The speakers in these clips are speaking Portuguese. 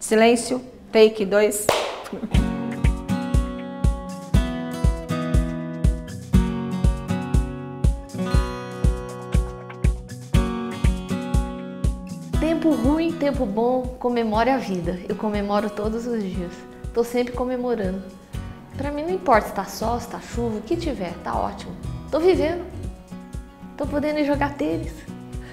Silêncio, take dois. Tempo ruim, tempo bom, comemore a vida. Eu comemoro todos os dias. Tô sempre comemorando. Pra mim não importa se tá sol, se tá chuva, o que tiver, tá ótimo. Tô vivendo. Tô podendo ir jogar tênis.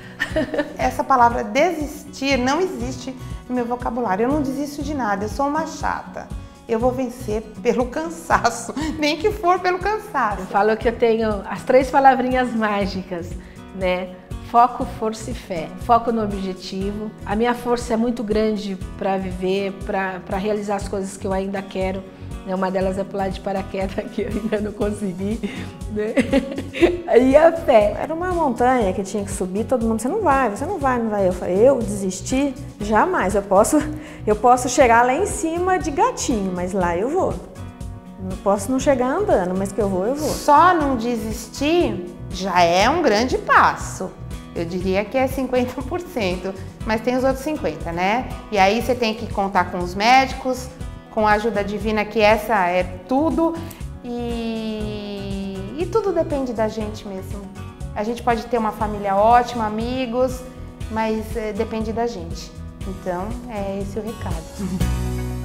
Essa palavra desistir não existe no meu vocabulário. Eu não desisto de nada, eu sou uma chata. Eu vou vencer pelo cansaço, nem que for pelo cansaço. Eu falo que eu tenho as três palavrinhas mágicas, né? Foco, força e fé. Foco no objetivo. A minha força é muito grande para viver, para realizar as coisas que eu ainda quero. Né? Uma delas é pular de paraquedas, que eu ainda não consegui. Né? E a fé. Era uma montanha que tinha que subir, todo mundo, você não vai, você não vai, não vai. Eu falei, eu desisti? Jamais. Eu posso, eu posso chegar lá em cima de gatinho, mas lá eu vou. Não posso não chegar andando, mas que eu vou, eu vou. Só não desistir já é um grande passo. Eu diria que é 50%, mas tem os outros 50%, né? E aí você tem que contar com os médicos, com a ajuda divina, que essa é tudo. E, e tudo depende da gente mesmo. A gente pode ter uma família ótima, amigos, mas é, depende da gente. Então, é esse o recado.